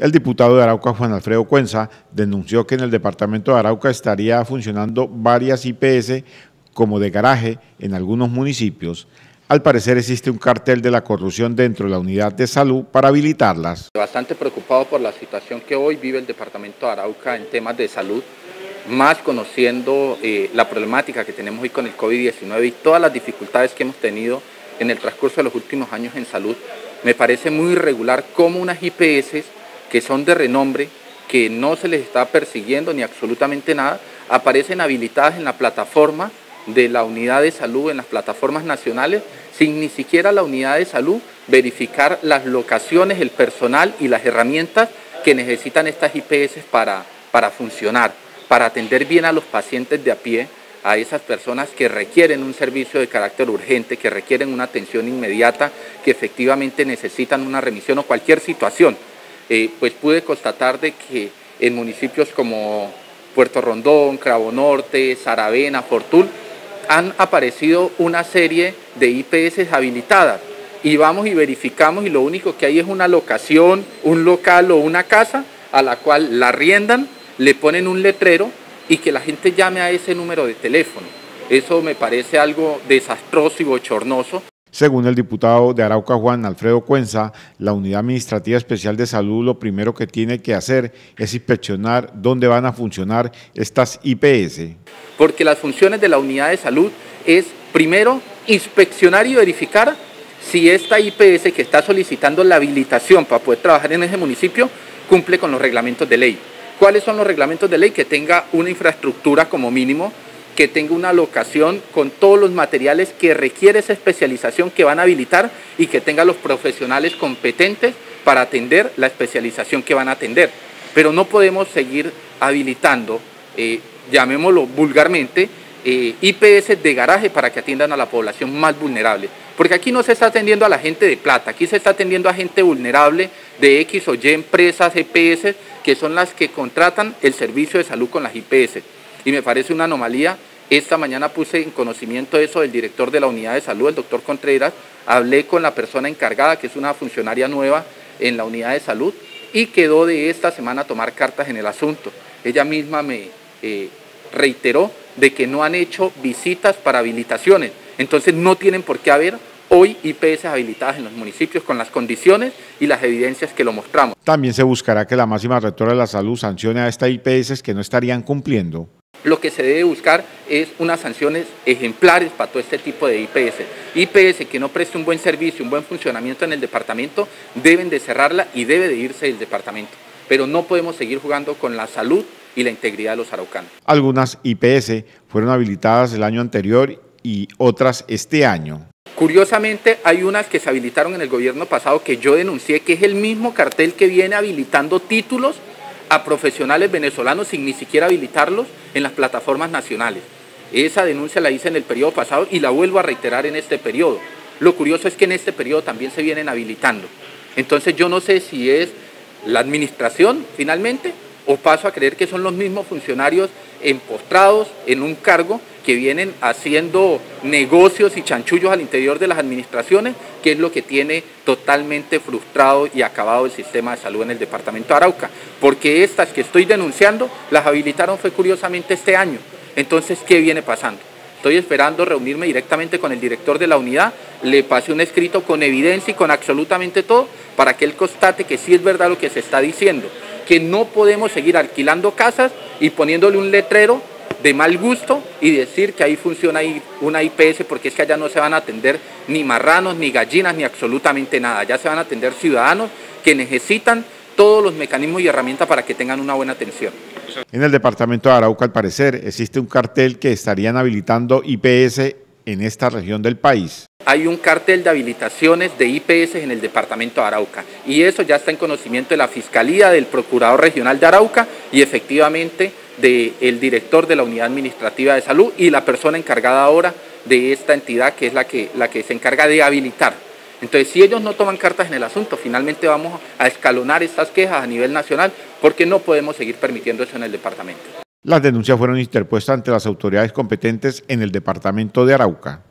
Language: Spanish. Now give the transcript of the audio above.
El diputado de Arauca, Juan Alfredo Cuenza, denunció que en el departamento de Arauca estaría funcionando varias IPS como de garaje en algunos municipios. Al parecer existe un cartel de la corrupción dentro de la unidad de salud para habilitarlas. Bastante preocupado por la situación que hoy vive el departamento de Arauca en temas de salud, más conociendo eh, la problemática que tenemos hoy con el COVID-19 y todas las dificultades que hemos tenido en el transcurso de los últimos años en salud, me parece muy irregular cómo unas IPS que son de renombre, que no se les está persiguiendo ni absolutamente nada, aparecen habilitadas en la plataforma de la unidad de salud, en las plataformas nacionales, sin ni siquiera la unidad de salud verificar las locaciones, el personal y las herramientas que necesitan estas IPS para, para funcionar, para atender bien a los pacientes de a pie, a esas personas que requieren un servicio de carácter urgente, que requieren una atención inmediata, que efectivamente necesitan una remisión o cualquier situación. Eh, pues pude constatar de que en municipios como Puerto Rondón, Cravo Norte, Saravena, Fortul, han aparecido una serie de IPS habilitadas y vamos y verificamos y lo único que hay es una locación, un local o una casa a la cual la riendan, le ponen un letrero y que la gente llame a ese número de teléfono. Eso me parece algo desastroso y bochornoso. Según el diputado de Arauca Juan Alfredo Cuenza, la Unidad Administrativa Especial de Salud lo primero que tiene que hacer es inspeccionar dónde van a funcionar estas IPS. Porque las funciones de la Unidad de Salud es primero inspeccionar y verificar si esta IPS que está solicitando la habilitación para poder trabajar en ese municipio cumple con los reglamentos de ley. ¿Cuáles son los reglamentos de ley? Que tenga una infraestructura como mínimo, que tenga una locación con todos los materiales que requiere esa especialización que van a habilitar y que tenga los profesionales competentes para atender la especialización que van a atender. Pero no podemos seguir habilitando, eh, llamémoslo vulgarmente, eh, IPS de garaje para que atiendan a la población más vulnerable. Porque aquí no se está atendiendo a la gente de plata, aquí se está atendiendo a gente vulnerable de X o Y empresas, EPS, que son las que contratan el servicio de salud con las IPS y me parece una anomalía. Esta mañana puse en conocimiento eso del director de la unidad de salud, el doctor Contreras, hablé con la persona encargada, que es una funcionaria nueva en la unidad de salud, y quedó de esta semana tomar cartas en el asunto. Ella misma me eh, reiteró de que no han hecho visitas para habilitaciones, entonces no tienen por qué haber hoy IPS habilitadas en los municipios con las condiciones y las evidencias que lo mostramos. También se buscará que la máxima rectora de la salud sancione a estas IPS que no estarían cumpliendo lo que se debe buscar es unas sanciones ejemplares para todo este tipo de IPS. IPS que no preste un buen servicio, un buen funcionamiento en el departamento, deben de cerrarla y debe de irse del departamento. Pero no podemos seguir jugando con la salud y la integridad de los araucanos. Algunas IPS fueron habilitadas el año anterior y otras este año. Curiosamente, hay unas que se habilitaron en el gobierno pasado que yo denuncié que es el mismo cartel que viene habilitando títulos a profesionales venezolanos sin ni siquiera habilitarlos en las plataformas nacionales. Esa denuncia la hice en el periodo pasado y la vuelvo a reiterar en este periodo. Lo curioso es que en este periodo también se vienen habilitando. Entonces yo no sé si es la administración finalmente o paso a creer que son los mismos funcionarios empostrados en un cargo que vienen haciendo negocios y chanchullos al interior de las administraciones, que es lo que tiene totalmente frustrado y acabado el sistema de salud en el departamento de Arauca. Porque estas que estoy denunciando las habilitaron fue curiosamente este año. Entonces, ¿qué viene pasando? Estoy esperando reunirme directamente con el director de la unidad, le pasé un escrito con evidencia y con absolutamente todo para que él constate que sí es verdad lo que se está diciendo, que no podemos seguir alquilando casas y poniéndole un letrero de mal gusto y decir que ahí funciona una IPS porque es que allá no se van a atender ni marranos, ni gallinas, ni absolutamente nada. Ya se van a atender ciudadanos que necesitan todos los mecanismos y herramientas para que tengan una buena atención. En el departamento de Arauca, al parecer, existe un cartel que estarían habilitando IPS en esta región del país. Hay un cartel de habilitaciones de IPS en el departamento de Arauca y eso ya está en conocimiento de la Fiscalía, del Procurador Regional de Arauca y efectivamente del director de la Unidad Administrativa de Salud y la persona encargada ahora de esta entidad que es la que, la que se encarga de habilitar. Entonces, si ellos no toman cartas en el asunto, finalmente vamos a escalonar estas quejas a nivel nacional porque no podemos seguir permitiendo eso en el departamento. Las denuncias fueron interpuestas ante las autoridades competentes en el departamento de Arauca.